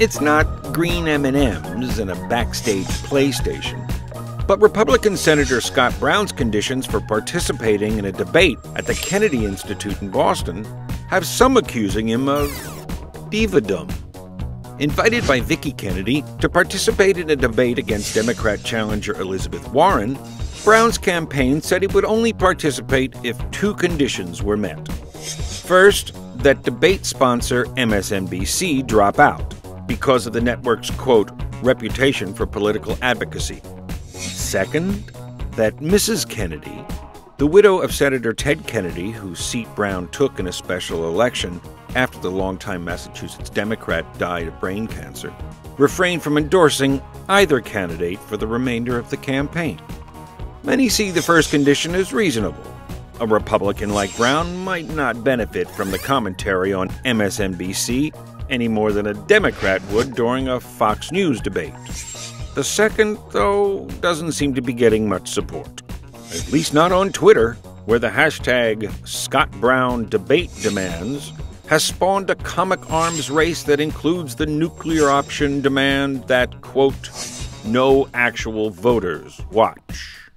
It's not green M&Ms and a backstage PlayStation, but Republican Senator Scott Brown's conditions for participating in a debate at the Kennedy Institute in Boston have some accusing him of divadom. Invited by Vicki Kennedy to participate in a debate against Democrat challenger Elizabeth Warren, Brown's campaign said he would only participate if two conditions were met. First, that debate sponsor MSNBC drop out because of the network's quote, reputation for political advocacy. Second, that Mrs. Kennedy, the widow of Senator Ted Kennedy, whose seat Brown took in a special election after the longtime Massachusetts Democrat died of brain cancer, refrained from endorsing either candidate for the remainder of the campaign. Many see the first condition as reasonable. A Republican like Brown might not benefit from the commentary on MSNBC any more than a Democrat would during a Fox News debate. The second, though, doesn't seem to be getting much support. At least not on Twitter, where the hashtag Scott Brown debate demands has spawned a comic arms race that includes the nuclear option demand that, quote, no actual voters watch.